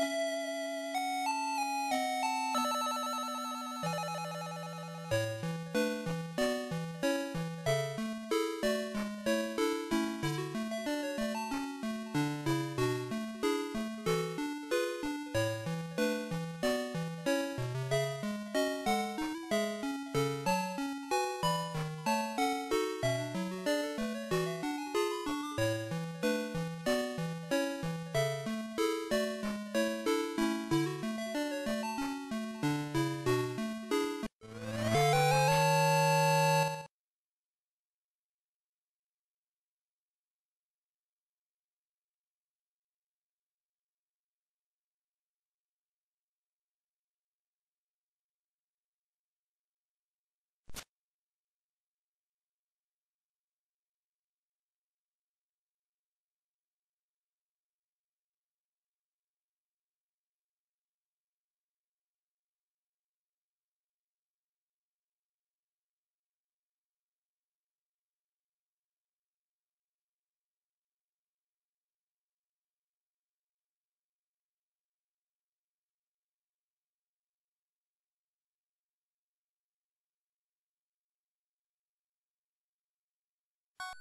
you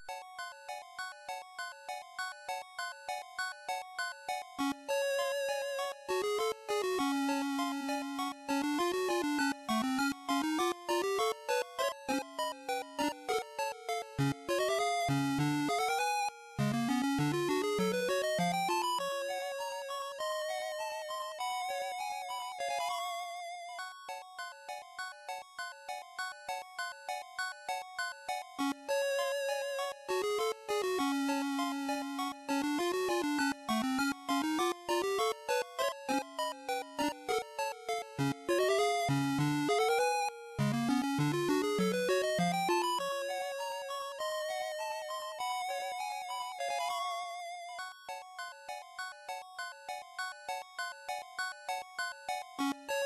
Thank you you